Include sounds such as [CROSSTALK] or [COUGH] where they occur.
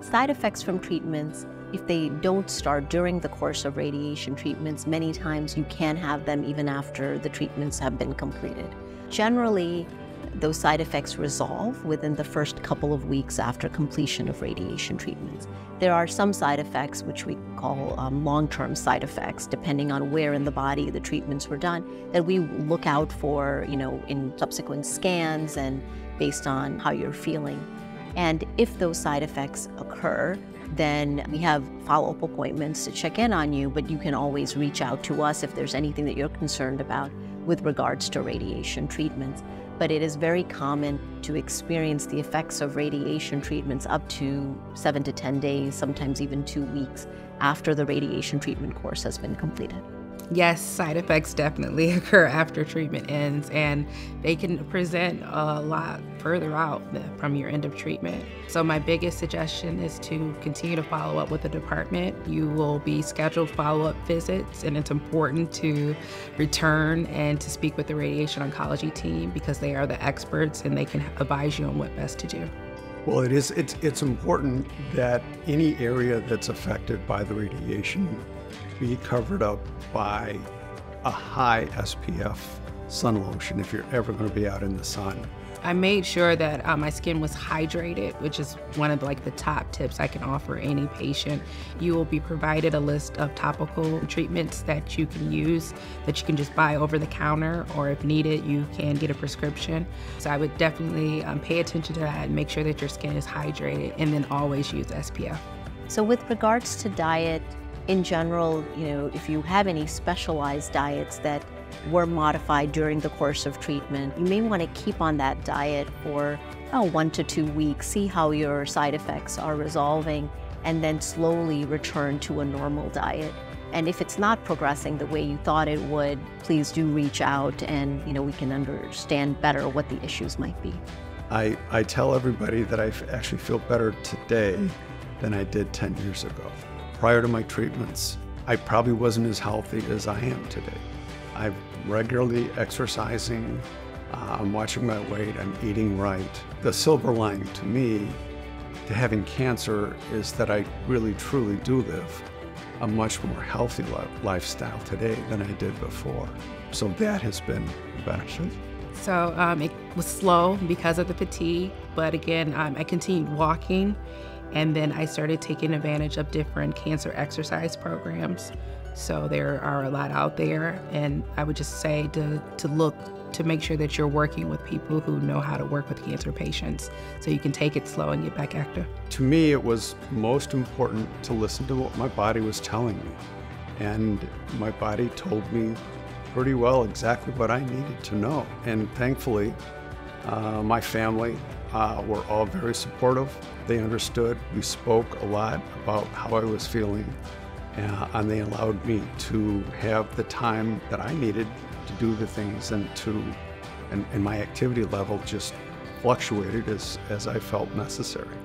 Side effects from treatments, if they don't start during the course of radiation treatments, many times you can have them even after the treatments have been completed. Generally, those side effects resolve within the first couple of weeks after completion of radiation treatments. There are some side effects, which we call um, long term side effects, depending on where in the body the treatments were done, that we look out for, you know, in subsequent scans and based on how you're feeling. And if those side effects occur, then we have follow up appointments to check in on you, but you can always reach out to us if there's anything that you're concerned about with regards to radiation treatments. But it is very common to experience the effects of radiation treatments up to seven to 10 days, sometimes even two weeks after the radiation treatment course has been completed. Yes, side effects definitely [LAUGHS] occur after treatment ends, and they can present a lot further out from your end of treatment. So, my biggest suggestion is to continue to follow up with the department. You will be scheduled follow up visits, and it's important to return and to speak with the radiation oncology team because they are the experts and they can advise you on what best to do. Well, it is. It's, it's important that any area that's affected by the radiation be covered up by a high SPF sun lotion if you're ever going to be out in the sun. I made sure that uh, my skin was hydrated, which is one of like the top tips I can offer any patient. You will be provided a list of topical treatments that you can use that you can just buy over the counter, or if needed, you can get a prescription. So I would definitely um, pay attention to that and make sure that your skin is hydrated, and then always use SPF. So with regards to diet, in general, you know, if you have any specialized diets that were modified during the course of treatment, you may want to keep on that diet for oh, one to two weeks, see how your side effects are resolving, and then slowly return to a normal diet. And if it's not progressing the way you thought it would, please do reach out and you know we can understand better what the issues might be. I, I tell everybody that I actually feel better today mm. than I did 10 years ago prior to my treatments, I probably wasn't as healthy as I am today. I'm regularly exercising, uh, I'm watching my weight, I'm eating right. The silver lining to me to having cancer is that I really truly do live a much more healthy lifestyle today than I did before. So that has been a benefit. So um, it was slow because of the fatigue, but again, um, I continued walking and then I started taking advantage of different cancer exercise programs. So there are a lot out there, and I would just say to, to look to make sure that you're working with people who know how to work with cancer patients so you can take it slow and get back active. To me, it was most important to listen to what my body was telling me. And my body told me pretty well exactly what I needed to know. And thankfully, uh, my family uh, were all very supportive. They understood. We spoke a lot about how I was feeling, uh, and they allowed me to have the time that I needed to do the things and to, and, and my activity level just fluctuated as, as I felt necessary.